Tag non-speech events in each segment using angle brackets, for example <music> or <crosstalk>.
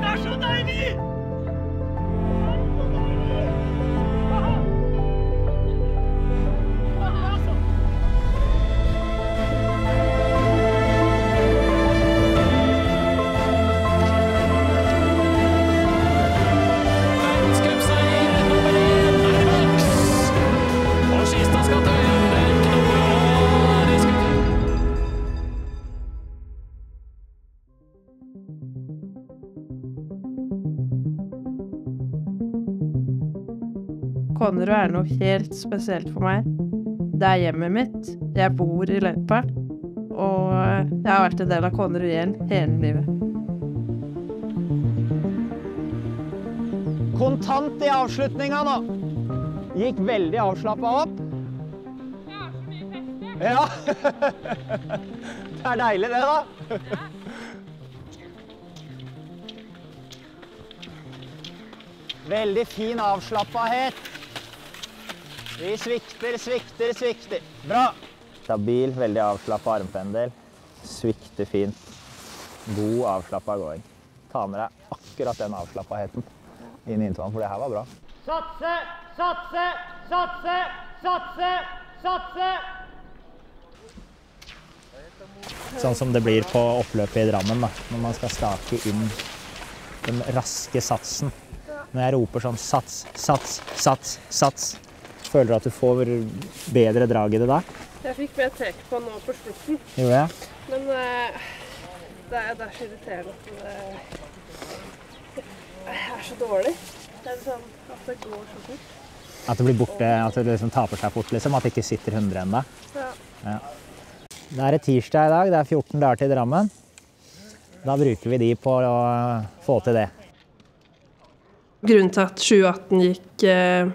National 90! Konnerud er noe helt spesielt for meg. Det er hjemmet mitt. Jeg bor i løypa. Og jeg har vært en del av Konnerud igjen hele livet. Kontant i avslutninga nå. Gikk veldig avslappa opp. Ja. <laughs> Det er deilig, det, da. Veldig fin avslappahet. Vi svikter, svikter, svikter. Bra. Stabil, veldig avslappa armpendel. Svikter fint. God avslappa gåing. Ta med deg akkurat den avslappaheten inn i intervallen, for det her var bra. Satse, satse, satse, satse, satse! Sånn som det blir på oppløpet i Drammen, da, når man skal stake inn den raske satsen. Når jeg roper sånn sats, sats, sats, sats, føler du at du får bedre drag i det da? Jeg fikk mer trekk på nå på slutten, Gjorde jeg? men uh, det, er, det er så irriterende at det, det er så dårlig. Det er sånn at det går så fort. At det blir borte, at det liksom taper seg fort, liksom? At det ikke sitter 100 ennå? Ja. Ja. Det er tirsdag i dag, det er 14 dager til Drammen. Da bruker vi de på å få til det. Grunnen til at 2018 gikk eh,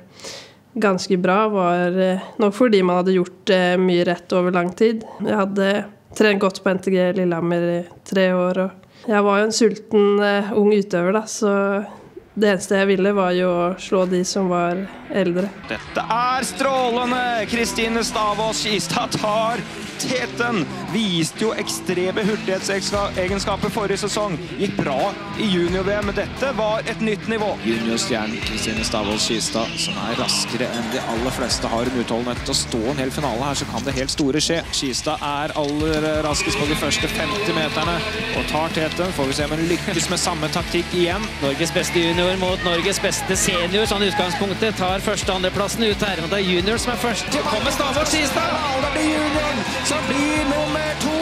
ganske bra, var eh, nok fordi man hadde gjort eh, mye rett over lang tid. Jeg hadde trent godt på NTG Lillehammer i tre år, og jeg var jo en sulten eh, ung utøver, da, så det eneste jeg ville, var jo å slå de som var eldre. Dette er strålende! Kristine Stavås Kistad tar teten. Viste jo ekstreme hurtighetsegenskaper forrige sesong. Gikk bra i junior-VM, dette var et nytt nivå. Juniorstjernen Kristine Stavold Skistad, som er raskere enn de aller fleste har en utholdenhet til å stå en hel finale her, så kan det helt store skje. Skistad er aller raskest på de første 50 meterne og tar teten. Får vi se om hun lykkes med samme taktikk igjen. Norges beste junior mot Norges beste senior. Sånn utgangspunktet tar første- og andreplassen ut her. Og det er junior som er først. Kommer Stavold Skistad! Det blir junioren som blir nummer to.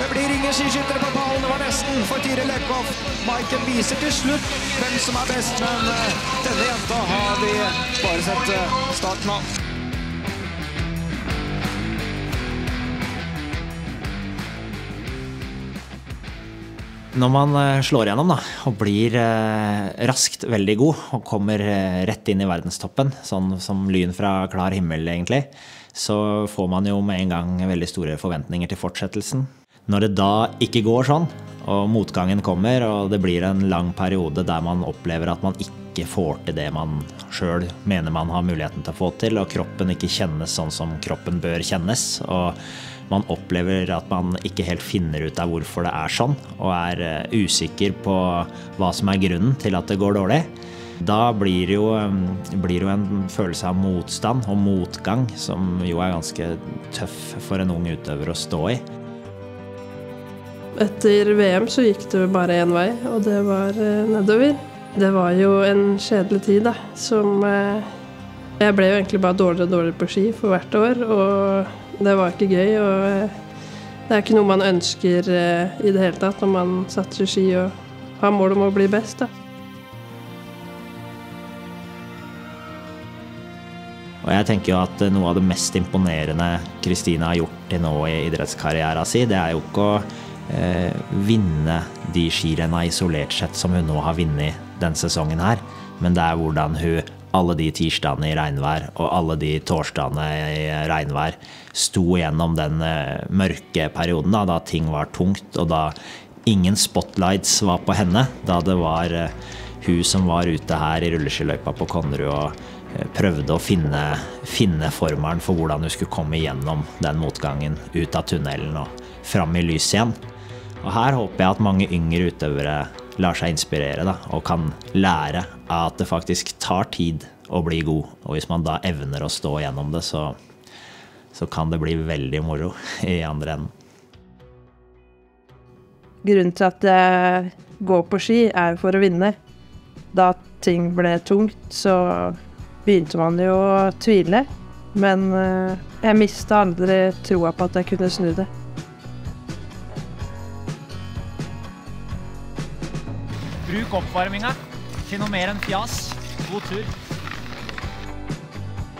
Det blir ingen skiskyttere på pallen. Det var nesten for Tiril Eckhoff. Maiken viser til slutt hvem som er best, men eh, denne jenta har vi bare sett eh, starten av. Når man eh, slår igjennom da, og blir eh, raskt veldig god og kommer eh, rett inn i verdenstoppen, sånn som lyn fra klar himmel egentlig, så får man jo med en gang veldig store forventninger til fortsettelsen. Når det da ikke går sånn, og motgangen kommer, og det blir en lang periode der man opplever at man ikke får til det man sjøl mener man har muligheten til å få til, og kroppen ikke kjennes sånn som kroppen bør kjennes, og man opplever at man ikke helt finner ut av hvorfor det er sånn, og er eh, usikker på hva som er grunnen til at det går dårlig. Da blir det jo, blir det jo en følelse av motstand og motgang som jo er ganske tøff for en ung utøver å stå i. Etter VM så gikk det bare én vei, og det var eh, nedover. Det var jo en kjedelig tid, da, som eh, Jeg ble jo egentlig bare dårligere og dårligere på ski for hvert år, og det var ikke gøy. Og eh, det er ikke noe man ønsker i det hele tatt når man satser ski og har mål om å bli best, da. Og jeg tenker jo at noe av det mest imponerende Kristine har gjort til nå i idrettskarrieren sin, det er jo ikke å eh, vinne de skirenna isolert sett som hun nå har vunnet denne sesongen her, men det er hvordan hun alle de tirsdagene i regnvær og alle de torsdagene i regnvær sto gjennom den eh, mørke perioden da, da ting var tungt, og da ingen spotlights var på henne. Da det var eh, hun som var ute her i rulleskiløypa på Konnerud og prøvde å finne, finne formelen for hvordan du skulle komme gjennom den motgangen, ut av tunnelen og fram i lyset igjen. Og her håper jeg at mange yngre utøvere lar seg inspirere da, og kan lære at det faktisk tar tid å bli god. Og hvis man da evner å stå gjennom det, så, så kan det bli veldig moro i andre enden. Grunnen til at jeg går på ski, er for å vinne. Da ting ble tungt, så begynte man jo å tvile. Men eh, jeg mista aldri troa på at jeg kunne snu det. Bruk oppvarminga til noe mer enn fjas. God tur.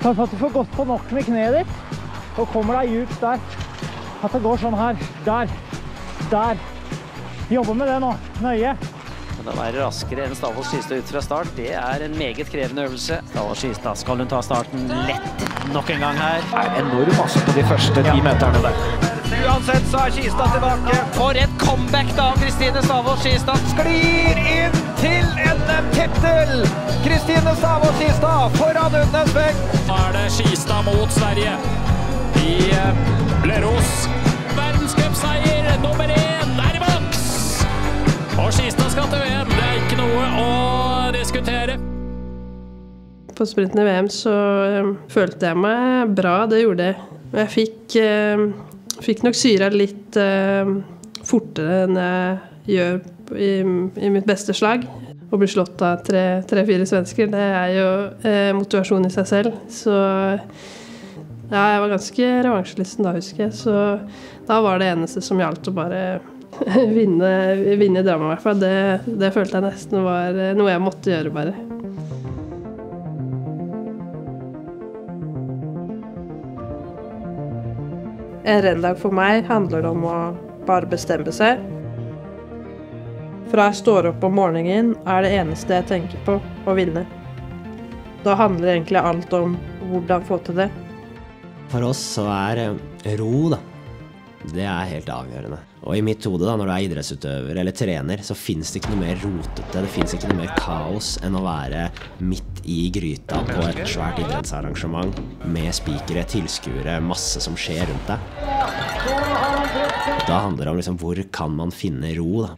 Pass at du får gått på nok med kneet ditt, og kommer deg djupt der. At det går sånn her. Der. Der. Jobbe med det nå. Nøye. Men å være raskere enn Stavås Skistad ut fra start, det er en meget krevende øvelse. Stavås Skistad, skal hun ta starten lett nok en gang her? Det er enorm masse på de første ti meterne der. Uansett så er Kistad tilbake. For et comeback da, Kristine Stavås Skistad. Sklir inn til NM-tittel! Kristine Stavås Kistad foran Undnes vekk. Nå er det Skistad mot Sverige i eh, Bleros. Og Skistad skal til VM. Det er ikke noe å diskutere. På sprinten i VM så eh, følte jeg meg bra, det gjorde jeg. Jeg fikk, eh, fikk nok syra litt eh, fortere enn jeg gjør i, i mitt beste slag. Å bli slått av tre-fire tre, svensker, det er jo motivasjon i seg selv. Så ja, jeg var ganske revansjelysten da, husker jeg. Så da var det eneste som gjaldt å bare <laughs> vinne, vinne i i hvert fall. Det, det følte jeg nesten var eh, noe jeg måtte gjøre, bare. En dag for meg handler om å bare bestemme seg. Fra jeg står opp om morgenen, er det eneste jeg tenker på, å vinne. Da handler egentlig alt om hvordan få til det. For oss så er eh, ro, da. Det er helt avgjørende. Og i mitt hode, da, når du er idrettsutøver eller trener, så fins det ikke noe mer rotete, det fins ikke noe mer kaos enn å være midt i gryta på et svært idrettsarrangement med spikere, tilskuere, masse som skjer rundt deg. Da handler det om liksom hvor kan man finne ro, da.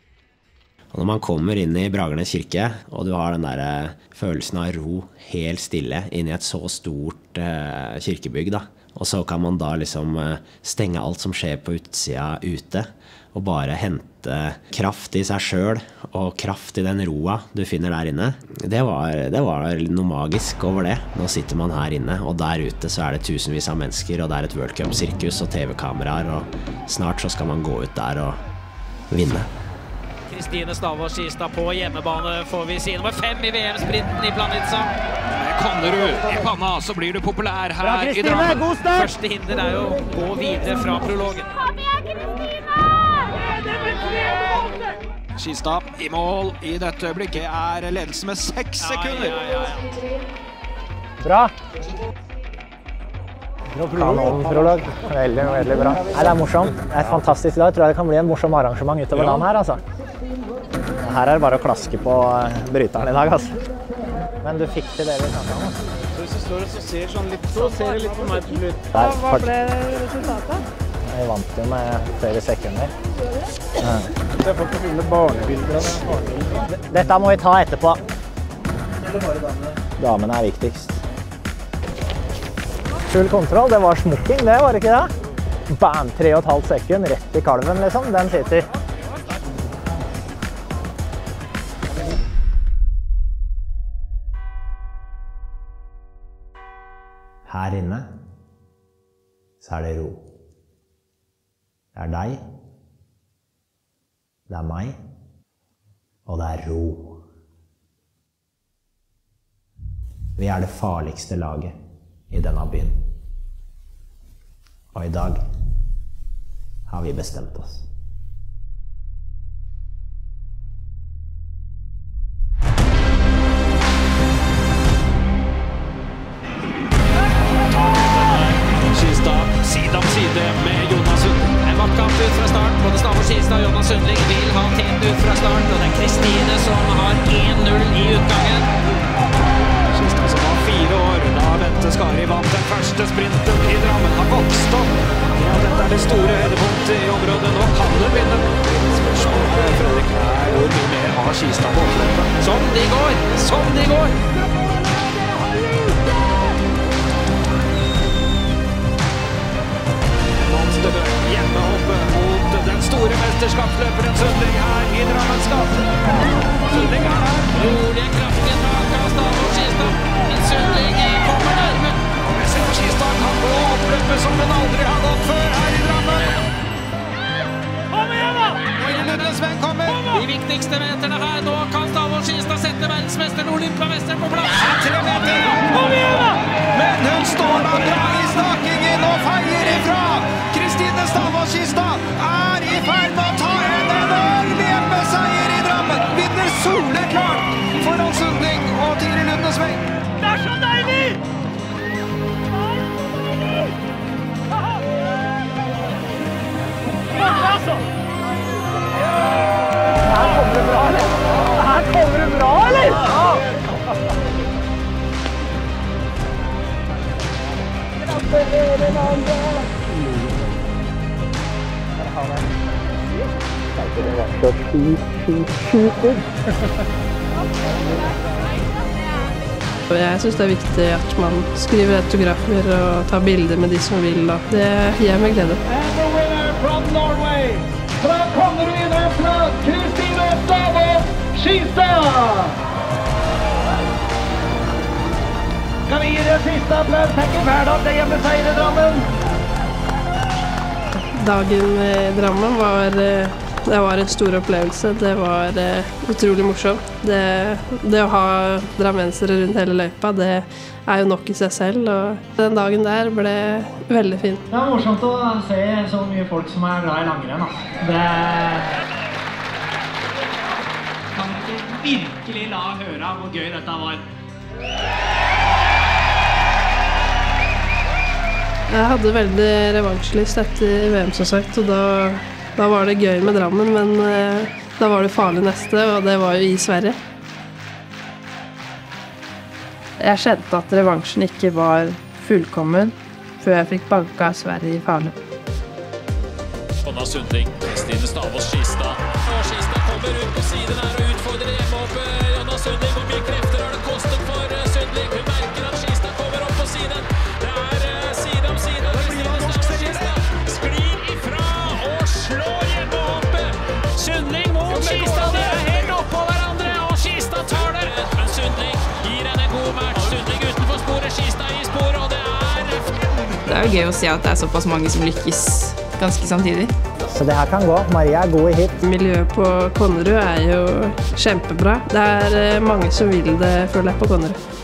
Og når man kommer inn i Bragernes kirke, og du har den der eh, følelsen av ro helt stille inn i et så stort eh, kirkebygg, da, og så kan man da liksom eh, stenge alt som skjer på utsida ute, og bare hente kraft i seg sjøl og kraft i den roa du finner der inne. Det var, det var noe magisk over det. Nå sitter man her inne, og der ute så er det tusenvis av mennesker, og det er et World Cup-sirkus og TV-kameraer, og snart så skal man gå ut der og vinne. Kristine Stavås Skistad på hjemmebane, får vi si. Nummer fem i VM-sprinten i Planica. Konnerud i panna, så blir du populær her Bra, i Kristine. Drammen. Første hinder er jo å gå videre fra prologen. Kom igjen, Kristine! Skistad i mål i dette øyeblikket er ledelsen med seks sekunder. Bra. Kanonprolog. Veldig, veldig bra. Nei, det er morsomt. Det er et fantastisk dag. Jeg tror det kan bli en morsom arrangement utover dagen her, altså. Her er det bare å klaske på eh, bryteren i dag, altså. Men du fikk til det vi snakka om. altså. Hvis du står og så ser sånn litt Så ser det litt for meg til slutt. Der, Hva ble resultatet? Vi vant jo med flere sekunder. Jeg får ikke finne barnebilder av det. Dette må vi ta etterpå. Eller bare Damene er viktigst. Full kontroll. Det var smokking, det, var det ikke det? Bam! Tre og et halvt sekund rett i kalven, liksom. Den sitter. Her inne så er det ro. Det er deg, det er meg, og det er ro. Vi er det farligste laget i denne byen. Og i dag har vi bestemt oss. I området. Nå kan det begynne. Spørsmålet Fredrik, er hvor mye mer har Kista på oppløpet? Som de går! Som de går! Hjemme hjemmehoppe mot den store mesterskapsløperen Og jeg syns det er viktig at man skriver autografer og tar bilder med de som vil. Det gir meg glede. Fra Norway, fra kongeruinen siste applaus? Tenker hverdag til hjemmeseier i Drammen. Dagen i Drammen var, eh, det var en stor opplevelse. Det var eh, utrolig morsomt. Det, det å ha drammensere rundt hele løypa, det er jo nok i seg selv. Og den dagen der ble veldig fin. Det er morsomt å se så mye folk som er glad i langrenn. Altså. Det kan ikke virkelig la høre hvor gøy dette var. Jeg hadde veldig revansjelyst etter VM, som sagt, og da, da var det gøy med Drammen. Men eh, da var det farlig neste, og det var jo i Sverige. Jeg kjente at revansjen ikke var fullkommen før jeg fikk banka Sverige i fane. Anna Sunding, Kristine Stavås Skistad. Og Skistad kommer ut på siden her og utfordrer hjemmehoppet. Jonna Sundling, Det er jo gøy å se at det er såpass mange som lykkes ganske samtidig. Så det her kan gå. Maria er god i hit. Miljøet på Konnerud er jo kjempebra. Det er eh, mange som vil det, føler jeg, på Konnerud.